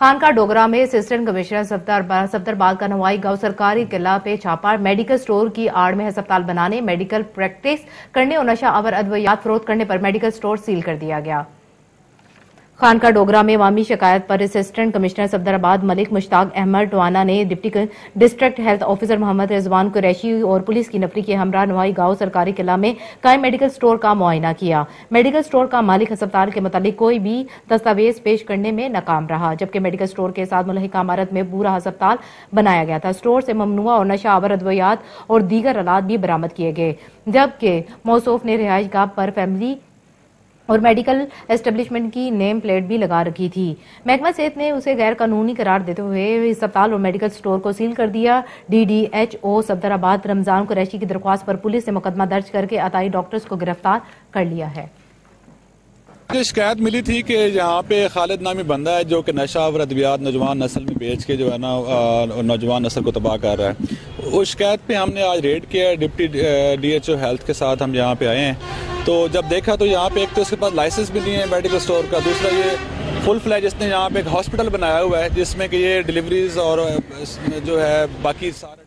خانقاہ ڈوگرا میں assistant commissioner سفتر باد کا نوائی گاؤں سرکاری قلعہ پہ چھاپا۔ میڈیکل سٹور کی آڑ میں ہسپتال بنانے میڈیکل پریکٹس کرنے اور نشہ آور ادویات فروخت کرنے پر میڈیکل سٹور سیل کر دیا گیا۔ خانقاہ ڈوگرا میں وامی شکایت پر اسسٹنٹ کمشنر صفدرآباد ملک مشتاق احمد ٹوانا نے deputy district health officer Muhammad Rizwan Qureshi اور پولیس کی نفری کے ہمراہ نوائی گاؤں سرکاری قلعہ میں قائم میڈیکل سٹور کا معائنہ کیا۔ میڈیکل سٹور کا مالک ہسپتال کے متعلق کوئی بھی دستاویز پیش کرنے میں ناکام رہا، جبکہ میڈیکل سٹور کے ساتھ ملحقہ عمارت میں پورا ہسپتال بنایا گیا تھا۔ سٹور سے ممنوع اور نشہ آور ادویات اور دیگر آلات بھی برامد کیے گئے، جبکہ موصوف نے رہائش گاہ پر فیملی اور میڈیکل اسٹیبلشمنٹ کی نیم پلیٹ بھی لگا رکھی تھی۔ محکمہ صحت نے اسے غیر قانونی قرار دیتے ہوئے اسپتال اور میڈیکل سٹور کو سیل کر دیا۔ D D H O Safdarabad Ramzan Qureshi کی درخواست پر پولیس نے مقدمہ درج کر کے عطائی ڈاکٹرز کو گرفتار کر لیا ہے۔ شکایت ملی تھی کہ یہاں پہ خالد نامی بندہ ہے جو کہ نشہ اور ادویات نوجوان نسل میں بیچ کے جو ہے نا نوجوان نسل کو تباہ کر رہا ہے۔ اس شکایت پہ ہم نے آج ریڈ کیا deputy D H O health کے ساتھ ہم یہاں پہ آئے ہیں۔ تو جب دیکھا تو یہاں پہ ایک تو اس کے پاس لائسنس بھی نہیں ہے میڈیکل سٹور کا، دوسرا یہ فل فلیج اس نے یہاں پہ ایک ہاسپٹل بنایا ہوا ہے، جس میں کہ یہ ڈلیوریز اور جو ہے باقی سارے